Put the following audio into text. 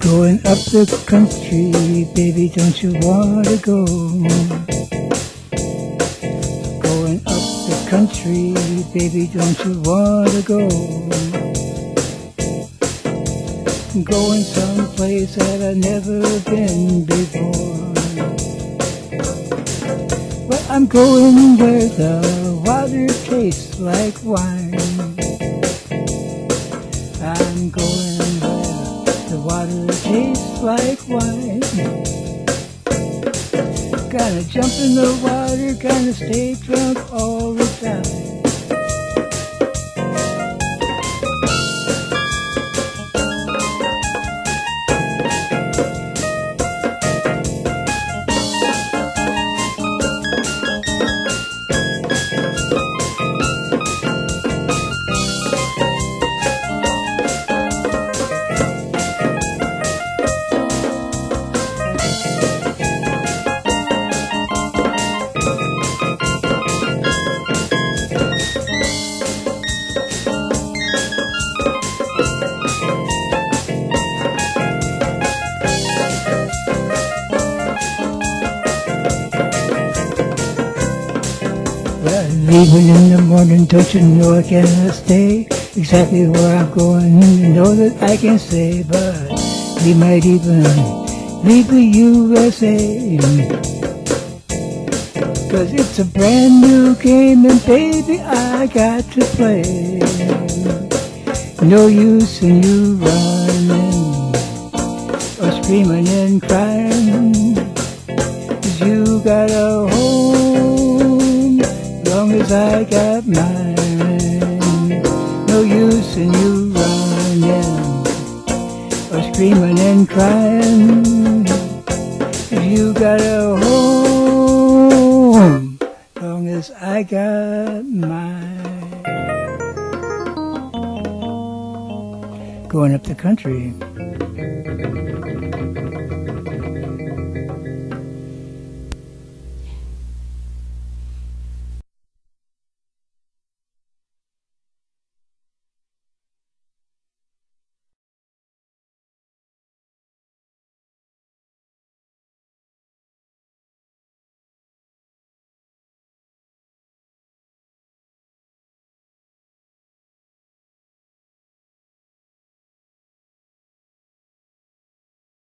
Going up the country, baby, don't you wanna go? The country, baby, don't you wanna go? Going someplace that I've never been before. Well, I'm going where the water tastes like wine. I'm going where the water tastes like wine. Gonna jump in the water, gonna stay drunk all the time. Well, in the morning, don't you know I cannot stay exactly where I'm going? You know that I can say, but we might even leave the USA. Cause it's a brand new game and baby I got to play. No use in you running or screaming and crying. Cause you got a as I got mine. No use in you running or screaming and crying. If you got a home long as I got mine. Going up the country.